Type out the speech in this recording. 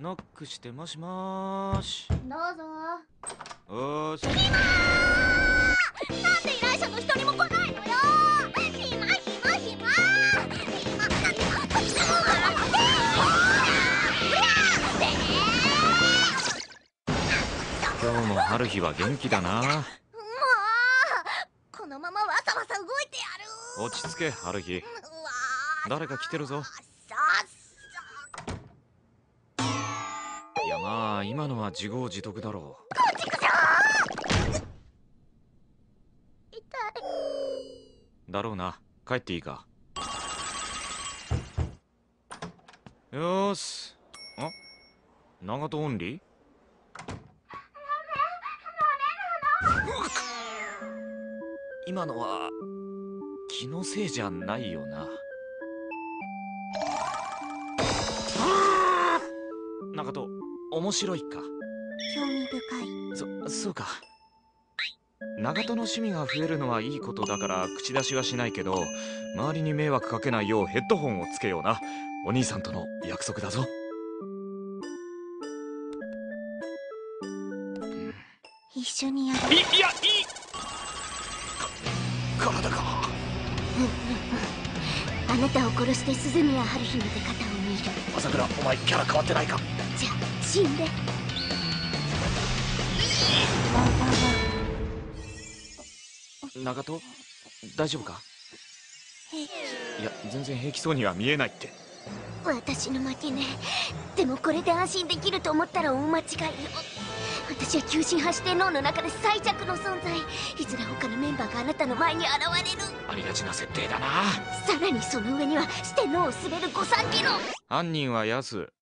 ノックしてもしもーし。どうぞ。おーし。なんで依頼者の一人も来ないのよ。暇暇暇暇なんてこっちだ今日も春日は元気だなもうこのままわさわさ動いてやる落ち着け春日誰か来てるぞまあ今のは自業自得だろ痛い。うだろうな。帰っていいか。よーし。あ？長門オンリー？今のは気のせいじゃないよな。長門面白いか？興味深い。そそうか。長門の趣味が増えるのはいいことだから口出しはしないけど周りに迷惑かけないようヘッドホンをつけようなお兄さんとの約束だぞ。一緒にやるいいやいい！か体があなたを殺して鈴宮春日の出方を見る朝倉お前キャラ変わってないか？じゃあ死んで。長門大丈夫か？いや全然平気そうには見えないって。私の負けね。でもこれで安心できると思ったら大間違いよ。私は急進派四天王の中で最弱の存在。いずれ他のメンバーがあなたの前に現れる。ありがちな設定だな。さらにその上には四天王を滑る御三家の。犯人はヤス